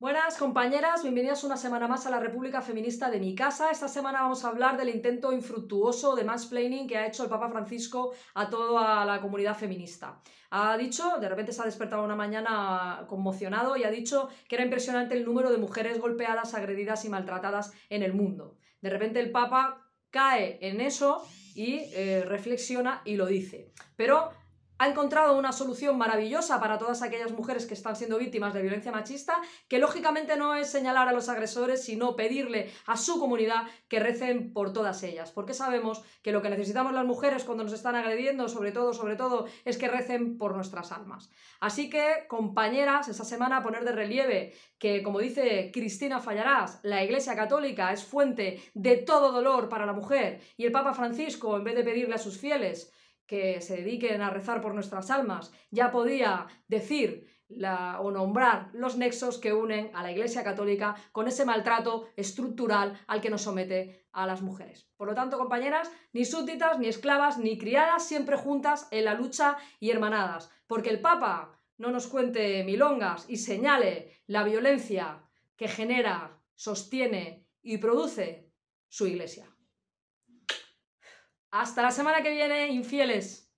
Buenas compañeras, bienvenidas una semana más a la República Feminista de mi casa. Esta semana vamos a hablar del intento infructuoso de mansplaining que ha hecho el Papa Francisco a toda la comunidad feminista. Ha dicho, de repente se ha despertado una mañana conmocionado y ha dicho que era impresionante el número de mujeres golpeadas, agredidas y maltratadas en el mundo. De repente el Papa cae en eso y eh, reflexiona y lo dice. Pero ha encontrado una solución maravillosa para todas aquellas mujeres que están siendo víctimas de violencia machista, que lógicamente no es señalar a los agresores, sino pedirle a su comunidad que recen por todas ellas, porque sabemos que lo que necesitamos las mujeres cuando nos están agrediendo, sobre todo, sobre todo, es que recen por nuestras almas. Así que, compañeras, esta semana poner de relieve que, como dice Cristina Fallarás, la Iglesia Católica es fuente de todo dolor para la mujer y el Papa Francisco, en vez de pedirle a sus fieles que se dediquen a rezar por nuestras almas, ya podía decir o nombrar los nexos que unen a la Iglesia Católica con ese maltrato estructural al que nos somete a las mujeres. Por lo tanto, compañeras, ni súbditas, ni esclavas, ni criadas, siempre juntas en la lucha y hermanadas, porque el Papa no nos cuente milongas y señale la violencia que genera, sostiene y produce su Iglesia. Hasta la semana que viene, infieles.